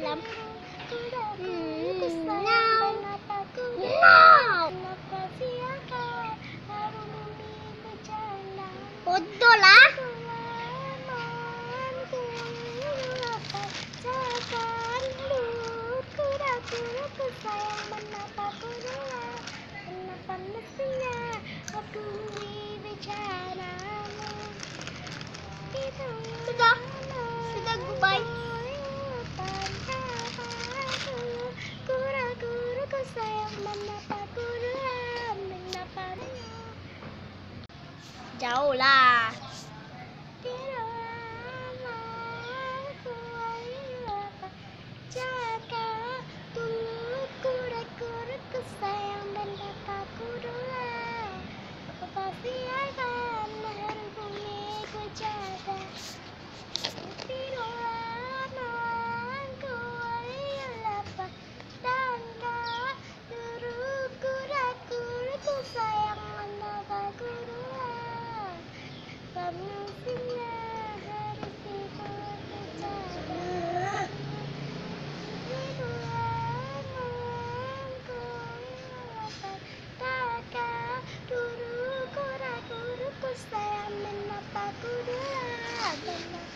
lắm. No No Bodoh lah Sayang menatapku dengan Kenapa mestinya sayang menapa Tuhan menapa jauh lah. Tidak lama aku jangan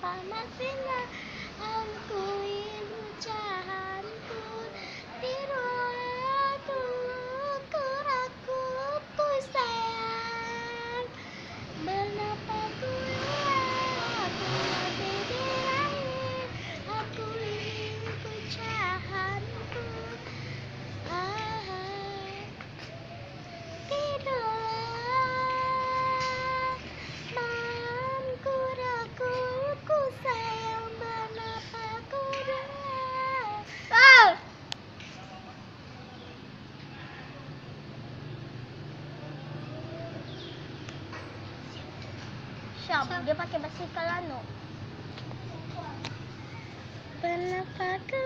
妈妈睡了 shop. Dia pakai basikal ano. Pernah pakai